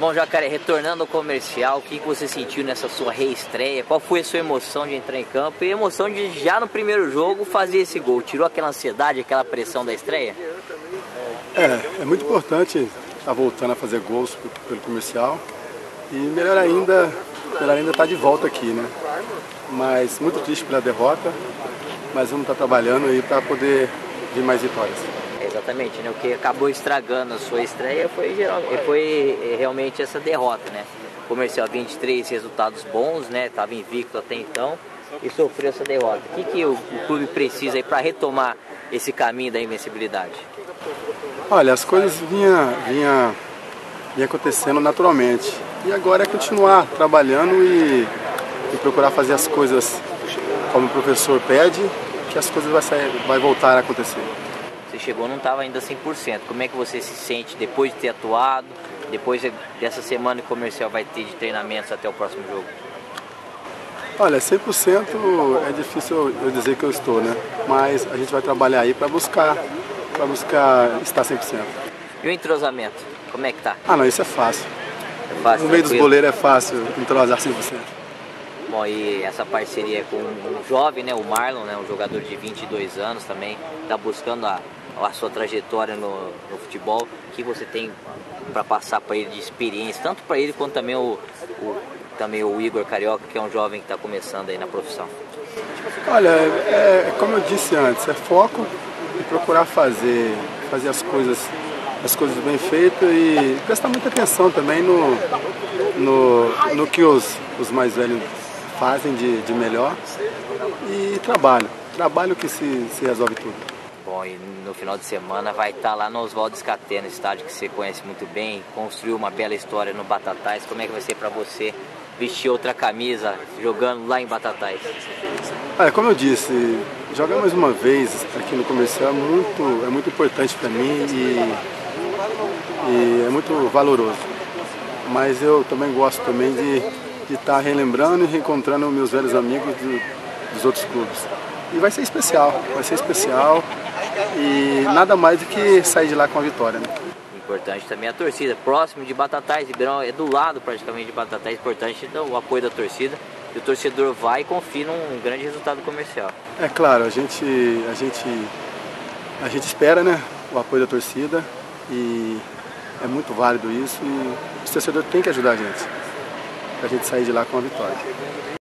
Bom, Jacaré, retornando ao comercial, o que você sentiu nessa sua reestreia? Qual foi a sua emoção de entrar em campo e a emoção de já no primeiro jogo fazer esse gol? Tirou aquela ansiedade, aquela pressão da estreia? É, é muito importante estar tá voltando a fazer gols pelo comercial e melhor ainda, melhor ainda estar tá de volta aqui, né? Mas muito triste pela derrota, mas vamos estar tá trabalhando aí para poder vir mais vitórias. Exatamente, né? O que acabou estragando a sua estreia foi, foi eh, realmente essa derrota, né? Comercial 23 resultados bons, né? Estava invicto até então e sofreu essa derrota. O que, que o, o clube precisa para retomar esse caminho da invencibilidade? Olha, as coisas vinham vinha, vinha acontecendo naturalmente. E agora é continuar trabalhando e, e procurar fazer as coisas como o professor pede, que as coisas vai, vai voltar a acontecer chegou não estava ainda 100%. Como é que você se sente depois de ter atuado, depois dessa semana comercial vai ter de treinamentos até o próximo jogo? Olha, 100% é difícil eu dizer que eu estou, né? Mas a gente vai trabalhar aí para buscar, para buscar estar 100%. E o entrosamento, como é que tá? Ah, não, isso é fácil. É fácil no meio dos goleiros é fácil entrosar 100%. Bom, e essa parceria com um jovem, né, o Marlon, né, um jogador de 22 anos também, está buscando a, a sua trajetória no, no futebol, que você tem para passar para ele de experiência, tanto para ele quanto também o, o, também o Igor Carioca, que é um jovem que está começando aí na profissão? Olha, é, é, como eu disse antes, é foco e procurar fazer, fazer as coisas, as coisas bem feitas e prestar muita atenção também no, no, no que os, os mais velhos fazem de, de melhor e trabalho. Trabalho que se, se resolve tudo. Bom, e no final de semana vai estar tá lá no Oswaldo Scatena, estádio que você conhece muito bem, construiu uma bela história no Batatais. Como é que vai ser para você vestir outra camisa jogando lá em Batatais? Ah, como eu disse, jogar mais uma vez aqui no comercial é muito, é muito importante para mim e, e, é muito valoroso. Mas eu também gosto também de estar tá relembrando e reencontrando meus velhos amigos do, dos outros clubes. E vai ser especial, vai ser especial. E nada mais do que sair de lá com a vitória. Né? Importante também a torcida, próximo de Batatais, Ribeirão é do lado praticamente de Batatais, importante então, o apoio da torcida e o torcedor vai e confia num grande resultado comercial. É claro, a gente, a gente, a gente espera né, o apoio da torcida e é muito válido isso e o torcedor tem que ajudar a gente, para a gente sair de lá com a vitória.